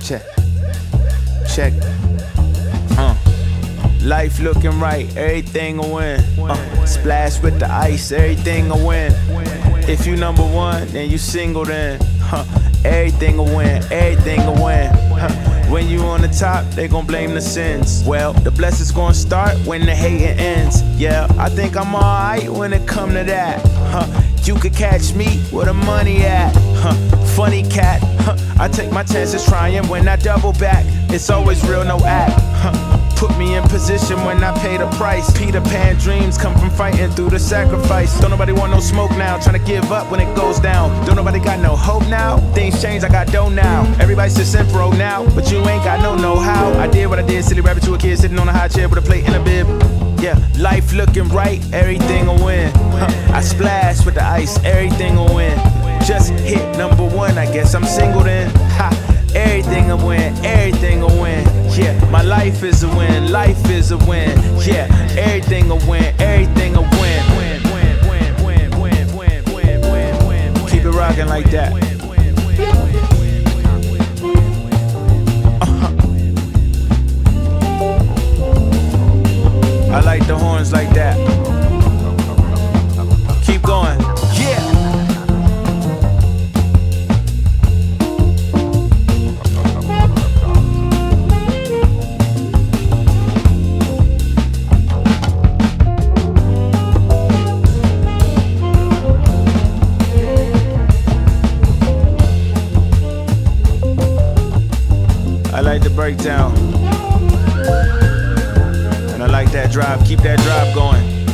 check. Check. Uh. Life looking right, everything a win. Uh, splash with the ice, everything a win. If you number one, then you single then. Huh. Everything a win, everything a win. Huh. When you on the top, they gon' blame the sins. Well, the blessings gon' start when the hating ends. Yeah, I think I'm alright when it come to that. Huh. You could catch me where the money at. Huh. Funny cat. Huh. I take my chances trying when I double back. It's always real, no act. Huh. Put me in position when I pay the price. Peter Pan dreams come from fighting through the sacrifice. Don't nobody want no smoke now, trying to give up when it goes down. Don't nobody got no hope now. Things change, I got dough now. Everybody's just pro now, but you ain't got no know-how. I did what I did, silly rabbit to a kid sitting on a high chair with a plate and a bib. Yeah, life looking right, everything will win. Huh. I splash with the ice, everything will win. Just hit number one, I guess I'm single then. Ha. Everything will win, everything will win. Yeah, my life is a win, life is a win. Yeah, everything will win, everything will win. Keep it rocking like that. The horns like that. Keep going. Yeah. I like the breakdown. Like that drive. Keep that drive going.